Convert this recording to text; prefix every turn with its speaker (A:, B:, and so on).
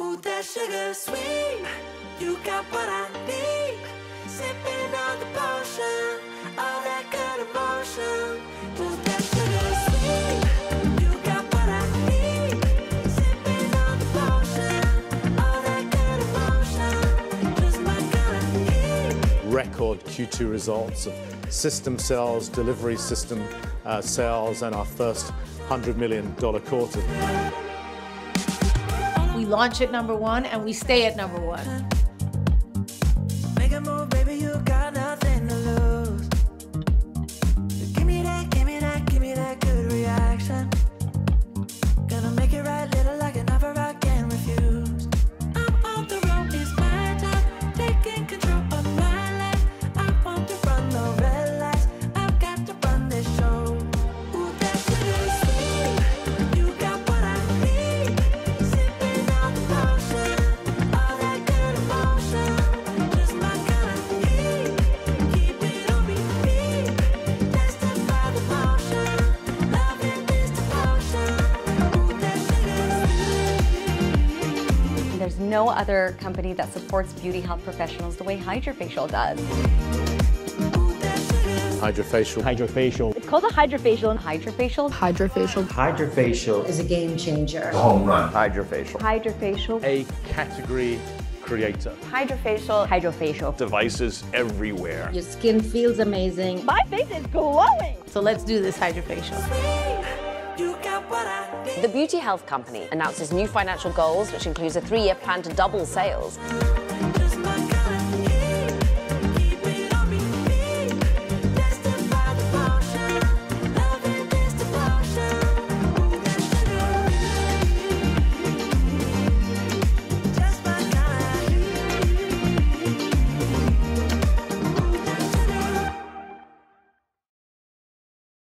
A: Ooh, that sugar sweet. You got what I need. Sipping on the potion. All that good emotion.
B: Record Q2 results of system sales, delivery system uh, sales, and our first $100 million quarter.
C: We launch at number one and we stay at number one.
D: No other company that supports beauty health professionals the way Hydrafacial does.
A: Ooh, that sugar
B: Hydrafacial.
E: Hydrafacial.
D: It's called a Hydrafacial. And
F: hydrafacial.
E: Hydrafacial. Hydrafacial.
F: is a game changer.
E: Home run. Hydrafacial.
D: Hydrafacial.
B: A category creator.
D: Hydrafacial. Hydrafacial.
G: devices everywhere.
F: Your skin feels amazing.
D: My face is glowing.
C: So let's do this
A: hydrafacial.
H: The Beauty Health Company announces new financial goals, which includes a three year plan to double sales.